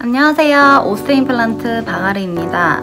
안녕하세요. 오스템 임플란트 방아리입니다.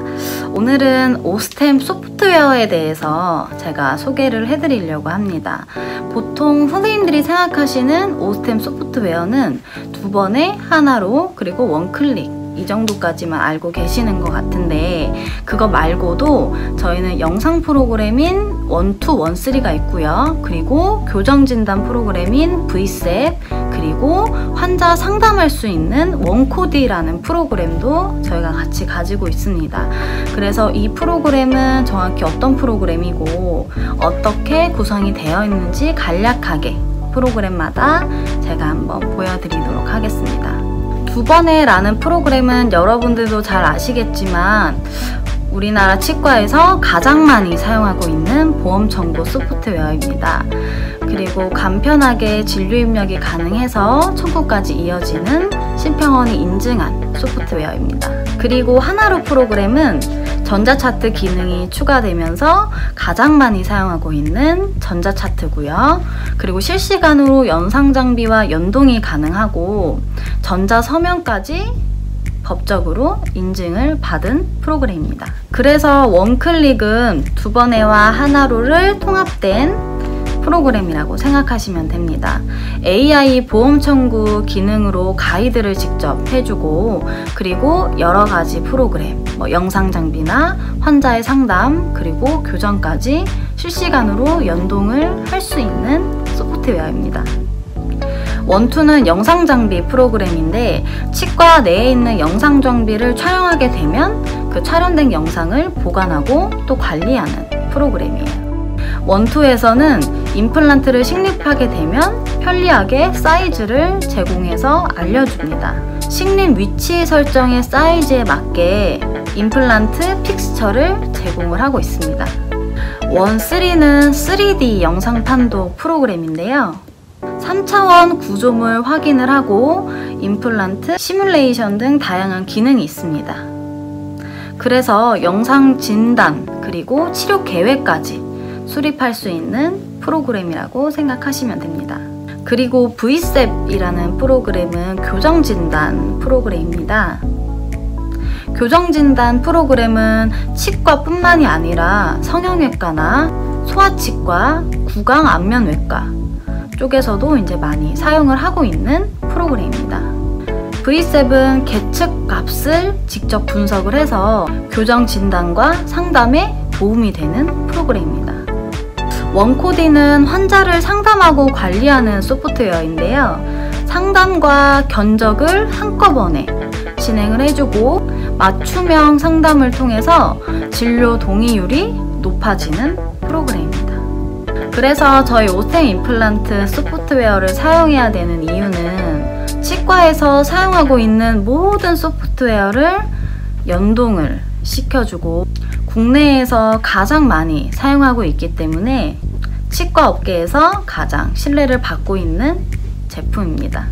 오늘은 오스템 소프트웨어에 대해서 제가 소개를 해드리려고 합니다. 보통 선생님들이 생각하시는 오스템 소프트웨어는 두 번에 하나로 그리고 원클릭 이 정도까지만 알고 계시는 것 같은데 그거 말고도 저희는 영상 프로그램인 원투 원쓰리가 있고요. 그리고 교정 진단 프로그램인 V셋 그리고 환자 상담할 수 있는 원코디라는 프로그램도 저희가 같이 가지고 있습니다. 그래서 이 프로그램은 정확히 어떤 프로그램이고 어떻게 구성이 되어 있는지 간략하게 프로그램마다 제가 한번 보여드리도록 하겠습니다. 두 번에 라는 프로그램은 여러분들도 잘 아시겠지만 우리나라 치과에서 가장 많이 사용하고 있는 보험 정보 소프트웨어입니다. 그리고 간편하게 진료 입력이 가능해서 청구까지 이어지는 심평원이 인증한 소프트웨어입니다. 그리고 하나로 프로그램은 전자차트 기능이 추가되면서 가장 많이 사용하고 있는 전자차트고요. 그리고 실시간으로 영상 장비와 연동이 가능하고 전자서명까지 법적으로 인증을 받은 프로그램입니다. 그래서 원클릭은 두 번에와 하나로를 통합된 프로그램이라고 생각하시면 됩니다. AI 보험 청구 기능으로 가이드를 직접 해주고 그리고 여러 가지 프로그램, 뭐 영상 장비나 환자의 상담 그리고 교정까지 실시간으로 연동을 할 수 있는 소프트웨어입니다. 원투는 영상 장비 프로그램인데 치과 내에 있는 영상 장비를 촬영하게 되면 그 촬영된 영상을 보관하고 또 관리하는 프로그램이에요. 원투에서는 임플란트를 식립하게 되면 편리하게 사이즈를 제공해서 알려줍니다. 식립 위치 설정의 사이즈에 맞게 임플란트 픽스처를 제공을 하고 있습니다. 원3는 3D 영상 판독 프로그램인데요. 3차원 구조물 확인을 하고 임플란트 시뮬레이션 등 다양한 기능이 있습니다. 그래서 영상 진단 그리고 치료 계획까지 수립할 수 있는 프로그램이라고 생각하시면 됩니다. 그리고 Vcep이라는 프로그램은 교정진단 프로그램입니다. 교정진단 프로그램은 치과뿐만이 아니라 성형외과나 소아치과, 구강안면외과 쪽에서도 이제 많이 사용을 하고 있는 프로그램입니다. V7 계측 값을 직접 분석을 해서 교정 진단과 상담에 도움이 되는 프로그램입니다. 원코디는 환자를 상담하고 관리하는 소프트웨어인데요. 상담과 견적을 한꺼번에 진행을 해주고 맞춤형 상담을 통해서 진료 동의율이 높아지는 프로그램입니다. 그래서 저희 오템 임플란트 소프트웨어를 사용해야 되는 이유는 치과에서 사용하고 있는 모든 소프트웨어를 연동을 시켜주고 국내에서 가장 많이 사용하고 있기 때문에 치과 업계에서 가장 신뢰를 받고 있는 제품입니다.